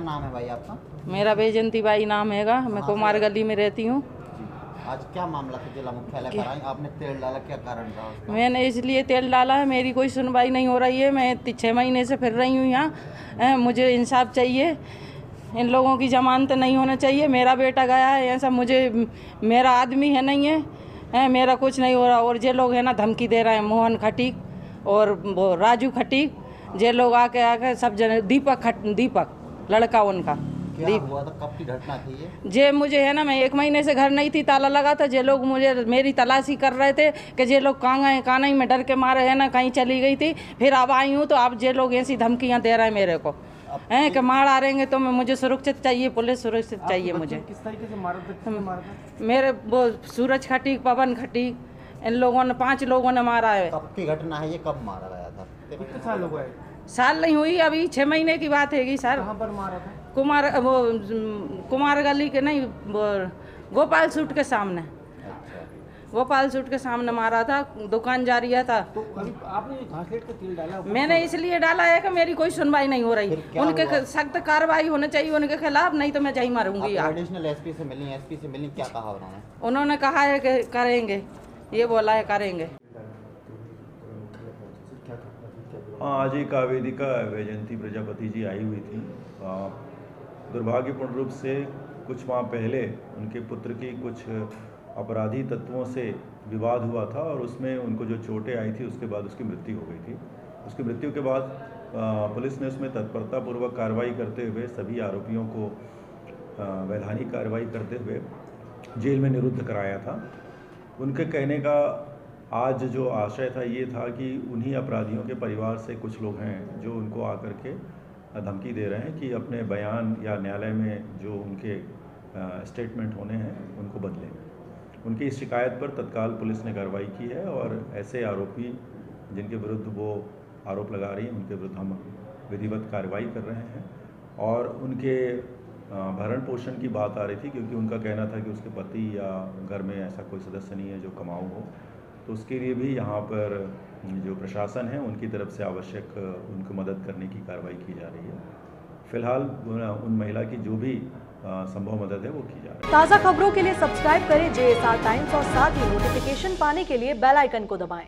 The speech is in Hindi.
नाम है भाई आपका? मेरा बेजंती बाई नाम हैगा मैं कुमार गली में रहती हूँ। आज क्या मामला था जिला मुख्यालय पर आई आपने तेल डाला क्या कारण उसका? मैंने इसलिए तेल डाला है मेरी कोई सुनवाई नहीं हो रही है मैं छः महीने से फिर रही हूँ यहाँ। हैं, मुझे इंसाफ चाहिए इन लोगों की जमानत नहीं होना चाहिए मेरा बेटा गया है ऐसा मुझे मेरा आदमी है नहीं है हैं, मेरा कुछ नहीं हो रहा और ये लोग है ना धमकी दे रहे हैं मोहन खटीक और वो राजू खटीक जे लोग आके आके सब जने दीपक खट दीपक लड़का उनका। क्या हुआ था? कब की घटना थी ये? जे मुझे है ना मैं एक महीने से घर नहीं थी ताला लगा था। जे लोग मुझे मेरी तलाशी कर रहे थे कि जे लोग कहाँ गए कहाँ नहीं मैं डर के मारे है ना कहीं चली गई थी। फिर अब आई हूँ तो अब जे लोग ऐसी धमकियाँ दे रहे हैं मेरे को। हैं कि मार आ रहेंगे तो मैं मुझे सुरक्षित चाहिए पुलिस सुरक्षित चाहिए मुझे। किस तरीके से मारा था? मारा मेरे वो सूरज खटी पवन खटी इन लोगों ने पाँच लोगों ने मारा है। कब की घटना है ये? कब मारा गया था? कितने साल हो गए? साल नहीं हुई अभी छः महीने की बात हैगी सर। कहाँ पर मारा था? कुमार वो कुमार गली के नहीं गोपाल सूट के सामने। अच्छा। गोपाल सूट के सामने मारा था दुकान जा रही था। तो आपने जो घासलेट का तेल डाला मैंने इसलिए डाला है कि मेरी कोई सुनवाई नहीं हो रही। उनके सख्त कार्रवाई होने चाहिए उनके खिलाफ नहीं तो मैं जही मारूँगी एडिशनल एसपी से मिली एसपी से मिली क्या कहा उन्होंने? उन्होंने कहा है कि करेंगे ये बोला है करेंगे। आज एक आवेदिका वैजयंती प्रजापति जी आई हुई थी। दुर्भाग्यपूर्ण रूप से कुछ माह पहले उनके पुत्र की कुछ अपराधी तत्वों से विवाद हुआ था और उसमें उनको जो चोटें आई थी, उसके बाद उसकी मृत्यु हो गई थी। उसकी मृत्यु के बाद पुलिस ने उसमें तत्परतापूर्वक कार्रवाई करते हुए सभी आरोपियों को वैधानिक कार्रवाई करते हुए जेल में निरुद्ध कराया था। उनके कहने का आज जो आशय था, ये था कि उन्हीं अपराधियों के परिवार से कुछ लोग हैं जो उनको आकर के धमकी दे रहे हैं कि अपने बयान या न्यायालय में जो उनके स्टेटमेंट होने हैं, उनको बदलें। उनकी इस शिकायत पर तत्काल पुलिस ने कार्रवाई की है और ऐसे आरोपी जिनके विरुद्ध वो आरोप लगा रही हैं, उनके विरुद्ध हम विधिवत कार्रवाई कर रहे हैं और उनके भरण पोषण की बात आ रही थी क्योंकि उनका कहना था कि उसके पति या घर में ऐसा कोई सदस्य नहीं है जो कमाऊ हो। तो उसके लिए भी यहाँ पर जो प्रशासन है, उनकी तरफ़ से आवश्यक उनको मदद करने की कार्रवाई की जा रही है। फ़िलहाल, उन महिला की जो भी संभव मदद है, वो की जा रही है। ताज़ा खबरों के लिए सब्सक्राइब करें जे टाइम्स और साथ ही नोटिफिकेशन पाने के लिए बेलाइकन को दबाएँ।